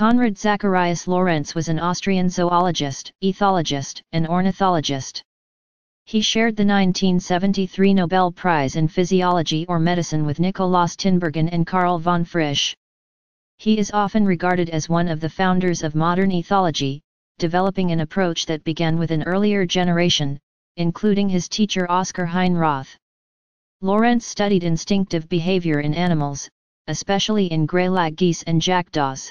Konrad Zacharias Lorenz was an Austrian zoologist, ethologist, and ornithologist. He shared the 1973 Nobel Prize in Physiology or Medicine with Nikolaas Tinbergen and Karl von Frisch. He is often regarded as one of the founders of modern ethology, developing an approach that began with an earlier generation, including his teacher Oskar Heinroth. Lorenz studied instinctive behavior in animals, especially in greylag geese and jackdaws.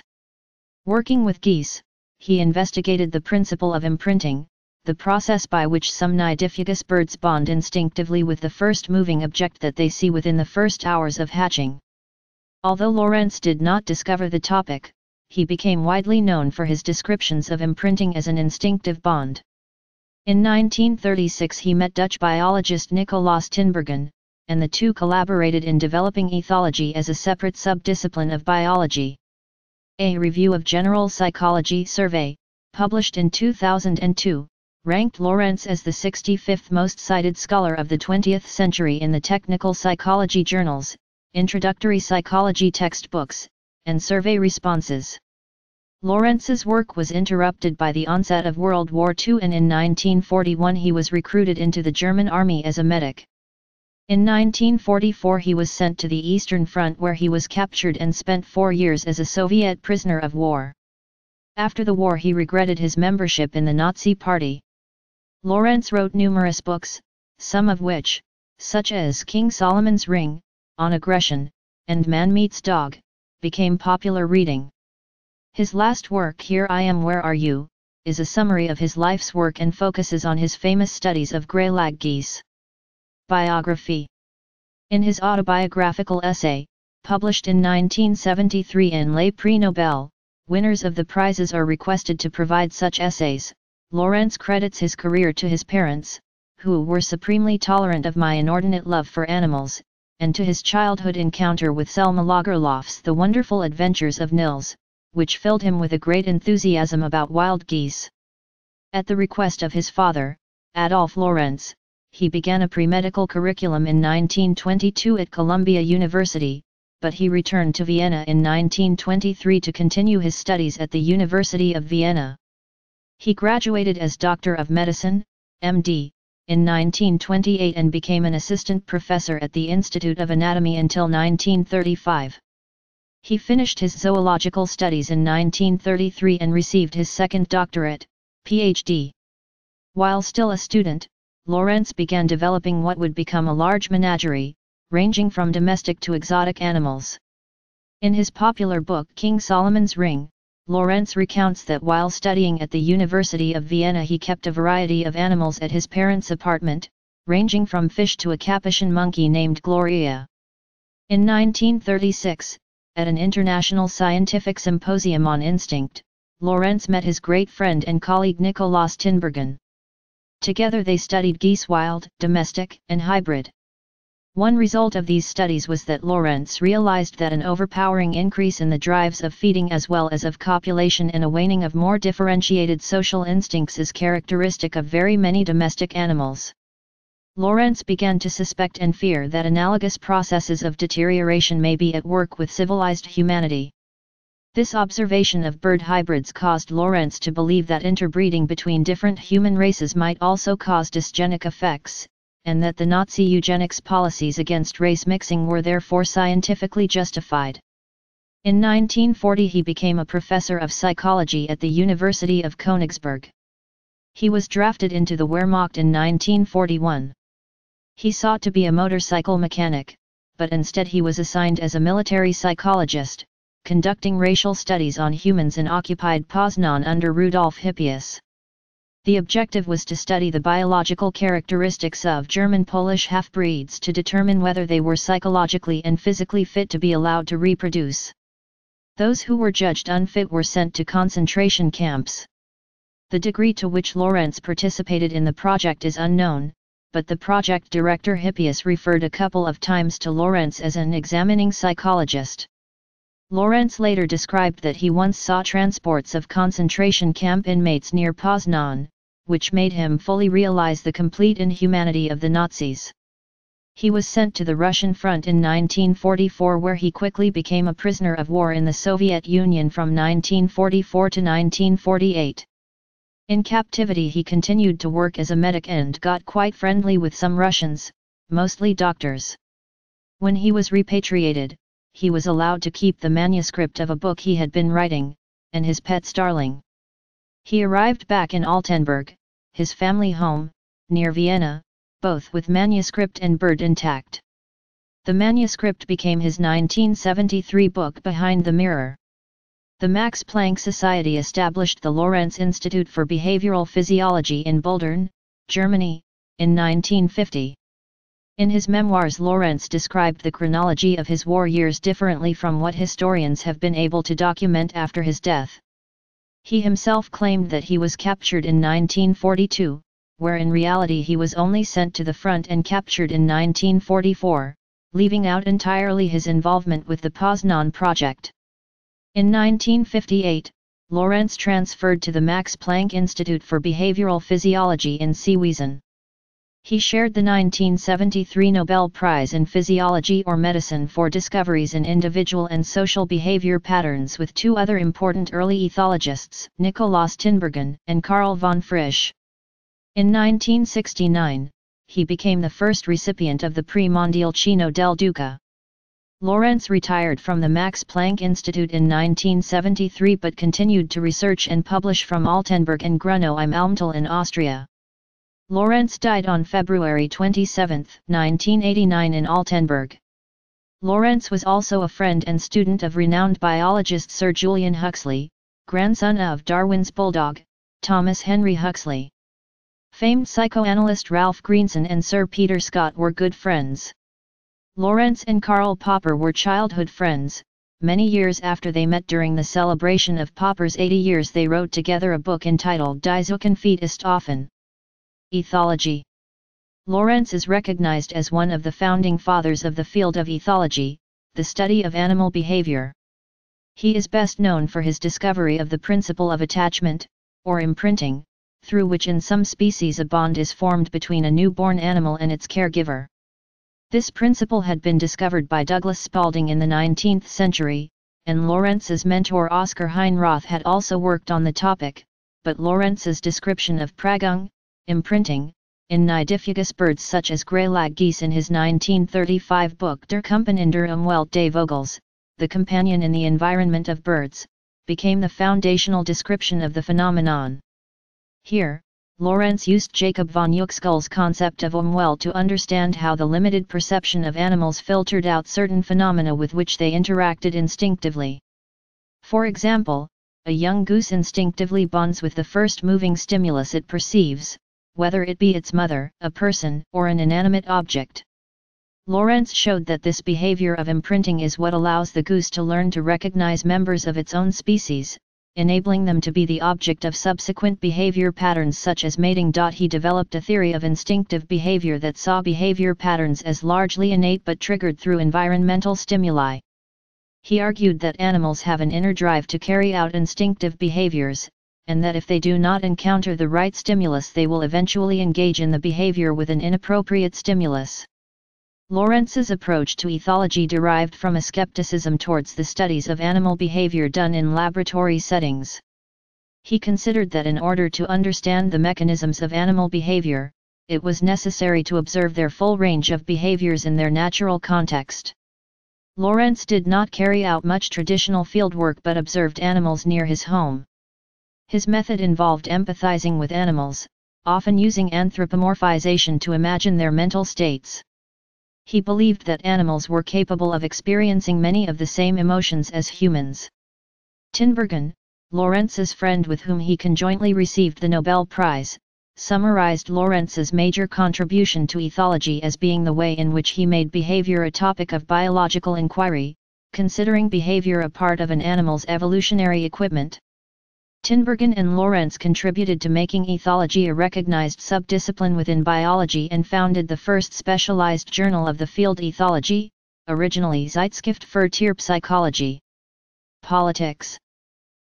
Working with geese, he investigated the principle of imprinting, the process by which some nidifugous birds bond instinctively with the first moving object that they see within the first hours of hatching. Although Lorenz did not discover the topic, he became widely known for his descriptions of imprinting as an instinctive bond. In 1936 he met Dutch biologist Nicolaas Tinbergen, and the two collaborated in developing ethology as a separate subdiscipline of biology. A review of General Psychology Survey, published in 2002, ranked Lorenz as the 65th most cited scholar of the 20th century in the technical psychology journals, introductory psychology textbooks, and survey responses. Lorenz's work was interrupted by the onset of World War II and in 1941 he was recruited into the German army as a medic. In 1944 he was sent to the Eastern Front where he was captured and spent four years as a Soviet prisoner of war. After the war he regretted his membership in the Nazi Party. Lorenz wrote numerous books, some of which, such as King Solomon's Ring, on aggression, and Man Meets Dog, became popular reading. His last work Here I Am Where Are You, is a summary of his life's work and focuses on his famous studies of greylag geese. Biography In his autobiographical essay, published in 1973 in Les Prix Nobel, winners of the prizes are requested to provide such essays, Lorenz credits his career to his parents, who were supremely tolerant of my inordinate love for animals, and to his childhood encounter with Selma Lagerlof's The Wonderful Adventures of Nils, which filled him with a great enthusiasm about wild geese. At the request of his father, Adolf Lorenz, he began a pre-medical curriculum in 1922 at Columbia University, but he returned to Vienna in 1923 to continue his studies at the University of Vienna. He graduated as Doctor of Medicine, MD, in 1928 and became an assistant professor at the Institute of Anatomy until 1935. He finished his zoological studies in 1933 and received his second doctorate, PhD. While still a student, Lorenz began developing what would become a large menagerie, ranging from domestic to exotic animals. In his popular book King Solomon's Ring, Lorenz recounts that while studying at the University of Vienna he kept a variety of animals at his parents' apartment, ranging from fish to a Capuchin monkey named Gloria. In 1936, at an international scientific symposium on instinct, Lorenz met his great friend and colleague Nikolaas Tinbergen. Together they studied geese wild, domestic, and hybrid. One result of these studies was that Lorenz realized that an overpowering increase in the drives of feeding as well as of copulation and a waning of more differentiated social instincts is characteristic of very many domestic animals. Lorenz began to suspect and fear that analogous processes of deterioration may be at work with civilized humanity. This observation of bird hybrids caused Lorenz to believe that interbreeding between different human races might also cause dysgenic effects, and that the Nazi eugenics policies against race mixing were therefore scientifically justified. In 1940 he became a professor of psychology at the University of Königsberg. He was drafted into the Wehrmacht in 1941. He sought to be a motorcycle mechanic, but instead he was assigned as a military psychologist, conducting racial studies on humans in occupied Poznan under Rudolf Hippius. The objective was to study the biological characteristics of German-Polish half-breeds to determine whether they were psychologically and physically fit to be allowed to reproduce. Those who were judged unfit were sent to concentration camps. The degree to which Lorenz participated in the project is unknown, but the project director Hippius referred a couple of times to Lorenz as an examining psychologist. Lorenz later described that he once saw transports of concentration camp inmates near Poznan, which made him fully realize the complete inhumanity of the Nazis. He was sent to the Russian front in 1944 where he quickly became a prisoner of war in the Soviet Union from 1944 to 1948. In captivity he continued to work as a medic and got quite friendly with some Russians, mostly doctors. When he was repatriated, he was allowed to keep the manuscript of a book he had been writing, and his pet starling. He arrived back in Altenburg, his family home, near Vienna, both with manuscript and bird intact. The manuscript became his 1973 book Behind the Mirror. The Max Planck Society established the Lorenz Institute for Behavioral Physiology in Buldern, Germany, in 1950. In his memoirs Lorenz described the chronology of his war years differently from what historians have been able to document after his death. He himself claimed that he was captured in 1942, where in reality he was only sent to the front and captured in 1944, leaving out entirely his involvement with the Poznan project. In 1958, Lorenz transferred to the Max Planck Institute for Behavioral Physiology in Seewiesen. He shared the 1973 Nobel Prize in Physiology or Medicine for discoveries in individual and social behavior patterns with two other important early ethologists, Nikolaas Tinbergen and Karl von Frisch. In 1969, he became the first recipient of the Prix Mondial del Duca. Lorenz retired from the Max Planck Institute in 1973 but continued to research and publish from Altenburg and Grunau im Almtal in Austria. Lorenz died on February 27, 1989 in Altenburg. Lorenz was also a friend and student of renowned biologist Sir Julian Huxley, grandson of Darwin's bulldog, Thomas Henry Huxley. Famed psychoanalyst Ralph Greenson and Sir Peter Scott were good friends. Lorenz and Karl Popper were childhood friends. Many years after they met during the celebration of Popper's 80 years they wrote together a book entitled Die Zukunft ist offen. Ethology Lorenz is recognized as one of the founding fathers of the field of ethology, the study of animal behavior. He is best known for his discovery of the principle of attachment, or imprinting, through which in some species a bond is formed between a newborn animal and its caregiver. This principle had been discovered by Douglas Spalding in the 19th century, and Lorenz's mentor Oskar Heinroth had also worked on the topic, but Lorenz's description of Prägung, imprinting, in nidifugous birds such as grey-lag geese in his 1935 book Der der Umwelt des Vogels, The Companion in the Environment of Birds, became the foundational description of the phenomenon. Here, Lorenz used Jacob von Uexküll's concept of Umwelt to understand how the limited perception of animals filtered out certain phenomena with which they interacted instinctively. For example, a young goose instinctively bonds with the first moving stimulus it perceives, whether it be its mother, a person, or an inanimate object. Lorenz showed that this behavior of imprinting is what allows the goose to learn to recognize members of its own species, enabling them to be the object of subsequent behavior patterns such as mating. He developed a theory of instinctive behavior that saw behavior patterns as largely innate but triggered through environmental stimuli. He argued that animals have an inner drive to carry out instinctive behaviors, and that if they do not encounter the right stimulus they will eventually engage in the behavior with an inappropriate stimulus. Lorenz's approach to ethology derived from a skepticism towards the studies of animal behavior done in laboratory settings. He considered that in order to understand the mechanisms of animal behavior, it was necessary to observe their full range of behaviors in their natural context. Lorenz did not carry out much traditional fieldwork but observed animals near his home. His method involved empathizing with animals, often using anthropomorphization to imagine their mental states. He believed that animals were capable of experiencing many of the same emotions as humans. Tinbergen, Lorenz's friend with whom he conjointly received the Nobel Prize, summarized Lorenz's major contribution to ethology as being the way in which he made behavior a topic of biological inquiry, considering behavior a part of an animal's evolutionary equipment. Tinbergen and Lorenz contributed to making ethology a recognized subdiscipline within biology and founded the first specialized journal of the field ethology, originally Zeitschrift für Tierpsychologie. Politics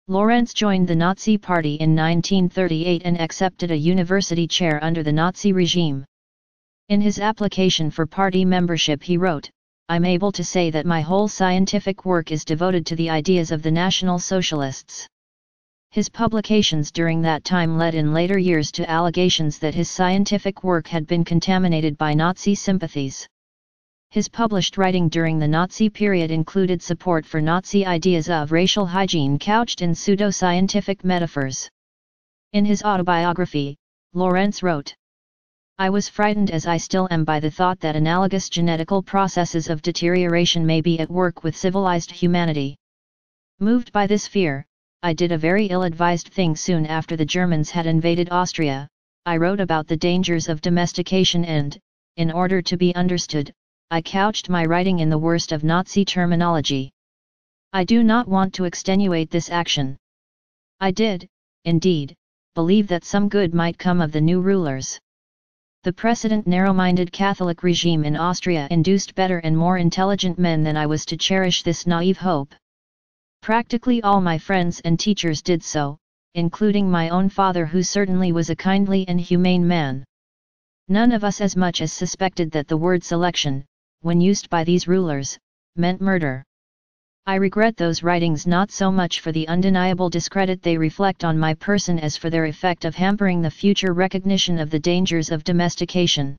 Lorenz joined the Nazi Party in 1938 and accepted a university chair under the Nazi regime. In his application for party membership he wrote, I'm able to say that my whole scientific work is devoted to the ideas of the National Socialists. His publications during that time led in later years to allegations that his scientific work had been contaminated by Nazi sympathies. His published writing during the Nazi period included support for Nazi ideas of racial hygiene couched in pseudo-scientific metaphors. In his autobiography, Lorenz wrote, I was frightened as I still am by the thought that analogous genetical processes of deterioration may be at work with civilized humanity. Moved by this fear, I did a very ill-advised thing soon after the Germans had invaded Austria, I wrote about the dangers of domestication and, in order to be understood, I couched my writing in the worst of Nazi terminology. I do not want to extenuate this action. I did, indeed, believe that some good might come of the new rulers. The precedent narrow-minded Catholic regime in Austria induced better and more intelligent men than I was to cherish this naive hope. Practically all my friends and teachers did so, including my own father who certainly was a kindly and humane man. None of us as much as suspected that the word selection, when used by these rulers, meant murder. I regret those writings not so much for the undeniable discredit they reflect on my person as for their effect of hampering the future recognition of the dangers of domestication.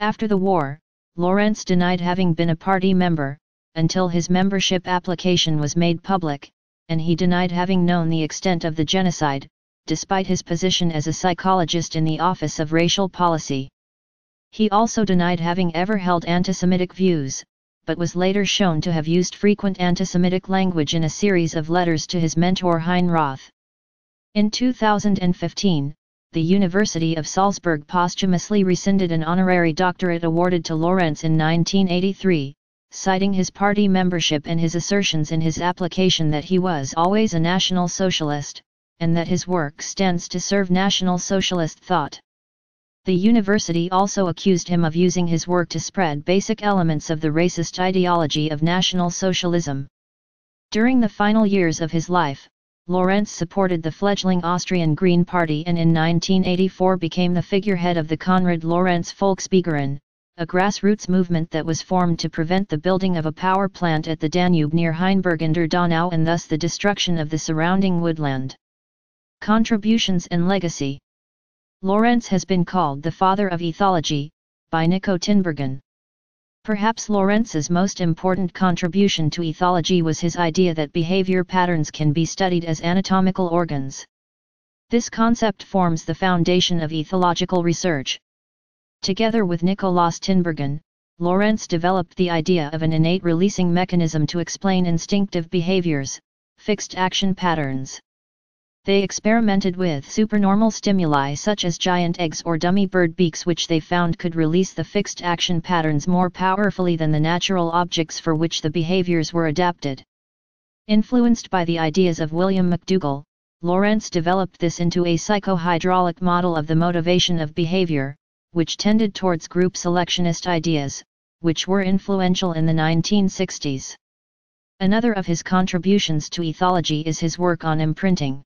After the war, Lorenz denied having been a party member, until his membership application was made public, and he denied having known the extent of the genocide, despite his position as a psychologist in the Office of Racial Policy. He also denied having ever held anti-Semitic views, but was later shown to have used frequent anti-Semitic language in a series of letters to his mentor Heinroth. In 2015, the University of Salzburg posthumously rescinded an honorary doctorate awarded to Lorenz in 1983, citing his party membership and his assertions in his application that he was always a National Socialist, and that his work stands to serve National Socialist thought. The university also accused him of using his work to spread basic elements of the racist ideology of National Socialism. During the final years of his life, Lorenz supported the fledgling Austrian Green Party and in 1984 became the figurehead of the Konrad Lorenz Volksbegehren, a grassroots movement that was formed to prevent the building of a power plant at the Danube near Hainburg an der Donau and thus the destruction of the surrounding woodland. Contributions and Legacy Lorenz has been called the father of ethology, by Nico Tinbergen. Perhaps Lorenz's most important contribution to ethology was his idea that behavior patterns can be studied as anatomical organs. This concept forms the foundation of ethological research. Together with Nikolaas Tinbergen, Lorenz developed the idea of an innate releasing mechanism to explain instinctive behaviors, fixed action patterns. They experimented with supernormal stimuli such as giant eggs or dummy bird beaks which they found could release the fixed action patterns more powerfully than the natural objects for which the behaviors were adapted. Influenced by the ideas of William McDougall, Lorenz developed this into a psychohydraulic model of the motivation of behavior, which tended towards group selectionist ideas, which were influential in the 1960s. Another of his contributions to ethology is his work on imprinting.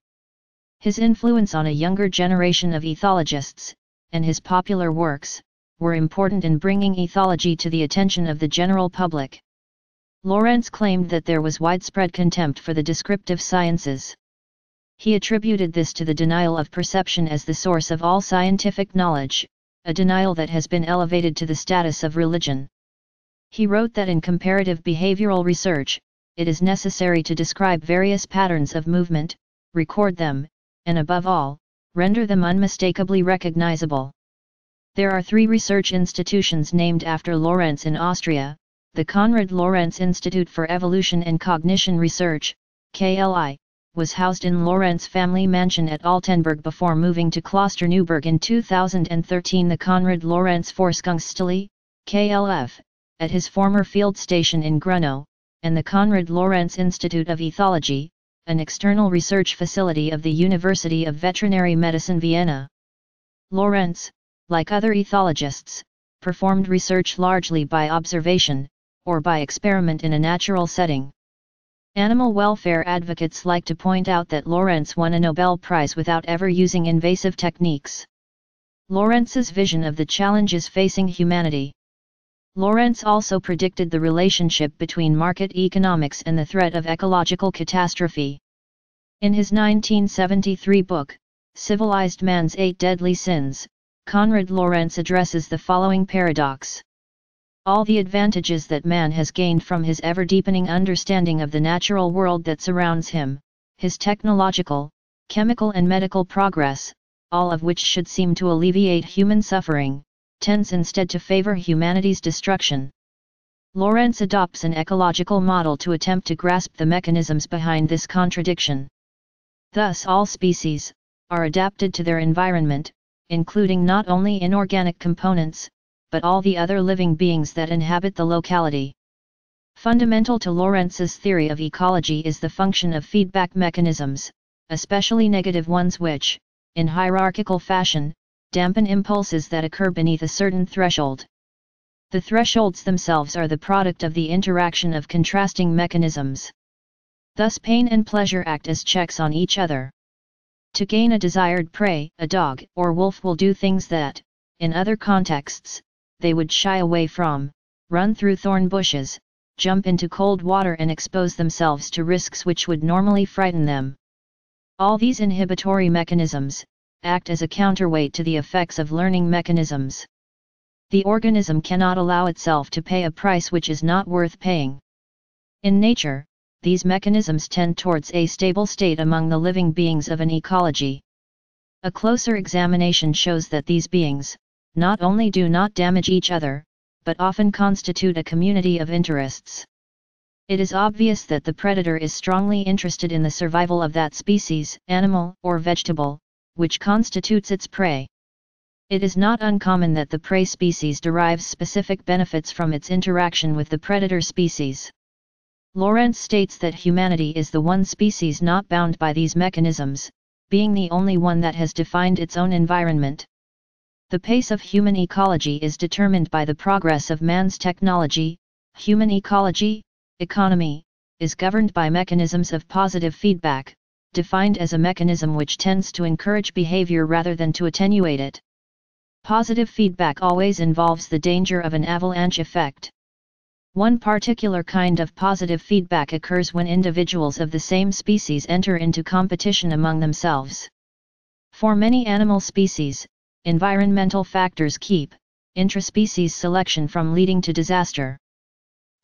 His influence on a younger generation of ethologists, and his popular works, were important in bringing ethology to the attention of the general public. Lorenz claimed that there was widespread contempt for the descriptive sciences. He attributed this to the denial of perception as the source of all scientific knowledge, a denial that has been elevated to the status of religion. He wrote that in comparative behavioral research, it is necessary to describe various patterns of movement, record them, and above all, render them unmistakably recognizable. There are three research institutions named after Lorenz in Austria, the Konrad Lorenz Institute for Evolution and Cognition Research, KLI, was housed in Lorenz family mansion at Altenburg before moving to Klosterneuburg in 2013 the Konrad Lorenz Forschungsstelle, KLF, at his former field station in Grunau, and the Konrad Lorenz Institute of Ethology, an external research facility of the University of Veterinary Medicine Vienna. Lorenz, like other ethologists, performed research largely by observation, or by experiment in a natural setting. Animal welfare advocates like to point out that Lorenz won a Nobel Prize without ever using invasive techniques. Lorenz's vision of the challenges facing humanity. Lorenz also predicted the relationship between market economics and the threat of ecological catastrophe. In his 1973 book, Civilized Man's Eight Deadly Sins, Konrad Lorenz addresses the following paradox. All the advantages that man has gained from his ever-deepening understanding of the natural world that surrounds him, his technological, chemical and medical progress, all of which should seem to alleviate human suffering, tends instead to favor humanity's destruction. Lorenz adopts an ecological model to attempt to grasp the mechanisms behind this contradiction. Thus all species, are adapted to their environment, including not only inorganic components, but all the other living beings that inhabit the locality. Fundamental to Lorenz's theory of ecology is the function of feedback mechanisms, especially negative ones which, in hierarchical fashion, dampen impulses that occur beneath a certain threshold. The thresholds themselves are the product of the interaction of contrasting mechanisms. Thus pain and pleasure act as checks on each other. To gain a desired prey, a dog or wolf will do things that, in other contexts, they would shy away from, run through thorn bushes, jump into cold water and expose themselves to risks which would normally frighten them. All these inhibitory mechanisms, act as a counterweight to the effects of learning mechanisms. The organism cannot allow itself to pay a price which is not worth paying. In nature, these mechanisms tend towards a stable state among the living beings of an ecology. A closer examination shows that these beings, not only do not damage each other, but often constitute a community of interests. It is obvious that the predator is strongly interested in the survival of that species, animal or vegetable, which constitutes its prey. It is not uncommon that the prey species derives specific benefits from its interaction with the predator species. Lorenz states that humanity is the one species not bound by these mechanisms, being the only one that has defined its own environment. The pace of human ecology is determined by the progress of man's technology, human ecology, economy, is governed by mechanisms of positive feedback, defined as a mechanism which tends to encourage behavior rather than to attenuate it. Positive feedback always involves the danger of an avalanche effect. One particular kind of positive feedback occurs when individuals of the same species enter into competition among themselves. For many animal species, environmental factors keep intraspecies selection from leading to disaster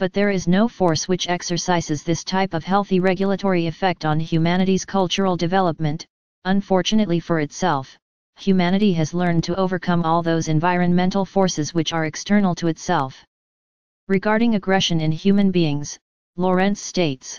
but there is no force which exercises this type of healthy regulatory effect on humanity's cultural development, unfortunately for itself. Humanity has learned to overcome all those environmental forces which are external to itself. Regarding aggression in human beings, Lorenz states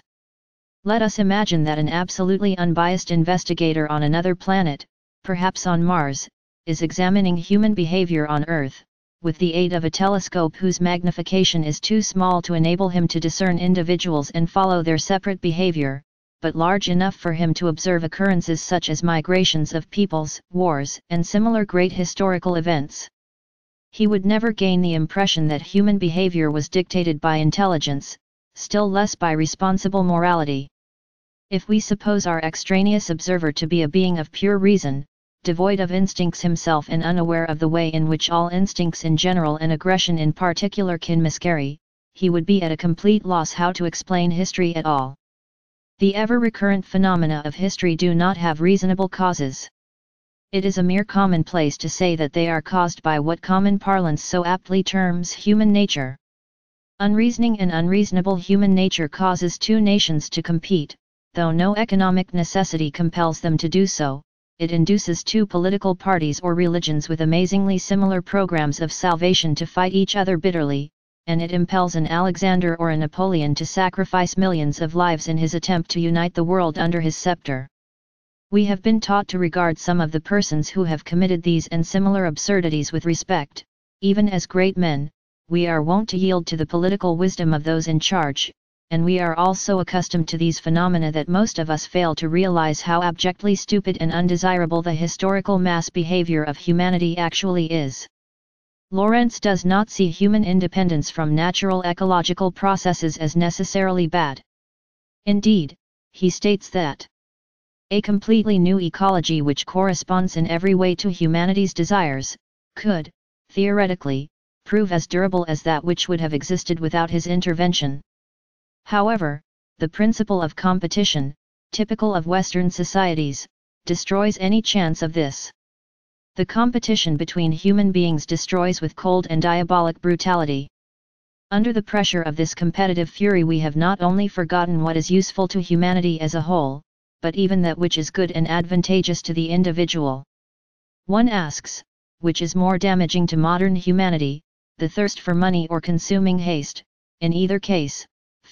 Let us imagine that an absolutely unbiased investigator on another planet, perhaps on Mars, is examining human behavior on Earth, with the aid of a telescope whose magnification is too small to enable him to discern individuals and follow their separate behavior, but large enough for him to observe occurrences such as migrations of peoples, wars, and similar great historical events. He would never gain the impression that human behavior was dictated by intelligence, still less by responsible morality. If we suppose our extraneous observer to be a being of pure reason, devoid of instincts himself and unaware of the way in which all instincts in general and aggression in particular can miscarry, he would be at a complete loss how to explain history at all. The ever-recurrent phenomena of history do not have reasonable causes. It is a mere commonplace to say that they are caused by what common parlance so aptly terms human nature. Unreasoning and unreasonable human nature causes two nations to compete, though no economic necessity compels them to do so, it induces two political parties or religions with amazingly similar programs of salvation to fight each other bitterly, and it impels an Alexander or a Napoleon to sacrifice millions of lives in his attempt to unite the world under his scepter. We have been taught to regard some of the persons who have committed these and similar absurdities with respect, even as great men, we are wont to yield to the political wisdom of those in charge, and we are all so accustomed to these phenomena that most of us fail to realize how abjectly stupid and undesirable the historical mass behavior of humanity actually is. Lorenz does not see human independence from natural ecological processes as necessarily bad. Indeed, he states that A completely new ecology which corresponds in every way to humanity's desires, could, theoretically, prove as durable as that which would have existed without his intervention. However, the principle of competition, typical of Western societies, destroys any chance of this. The competition between human beings destroys with cold and diabolic brutality. Under the pressure of this competitive fury we have not only forgotten what is useful to humanity as a whole, but even that which is good and advantageous to the individual. One asks, which is more damaging to modern humanity, the thirst for money or consuming haste, in either case,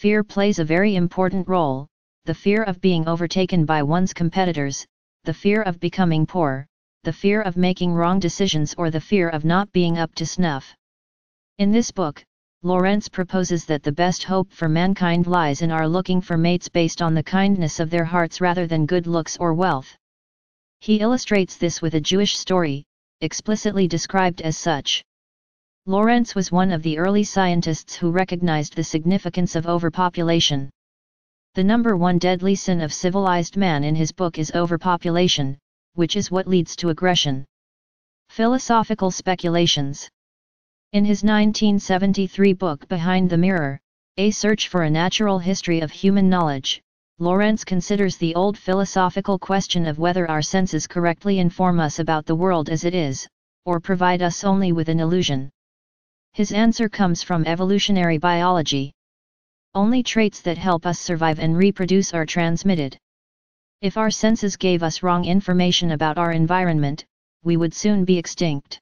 fear plays a very important role, the fear of being overtaken by one's competitors, the fear of becoming poor, the fear of making wrong decisions or the fear of not being up to snuff. In this book, Lorenz proposes that the best hope for mankind lies in our looking for mates based on the kindness of their hearts rather than good looks or wealth. He illustrates this with a Jewish story, explicitly described as such. Lorenz was one of the early scientists who recognized the significance of overpopulation. The number one deadly sin of civilized man in his book is overpopulation, which is what leads to aggression. Philosophical speculations In his 1973 book Behind the Mirror, A Search for a Natural History of Human Knowledge, Lorenz considers the old philosophical question of whether our senses correctly inform us about the world as it is, or provide us only with an illusion. His answer comes from evolutionary biology. Only traits that help us survive and reproduce are transmitted. If our senses gave us wrong information about our environment, we would soon be extinct.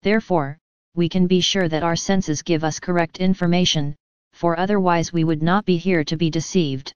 Therefore, we can be sure that our senses give us correct information, for otherwise we would not be here to be deceived.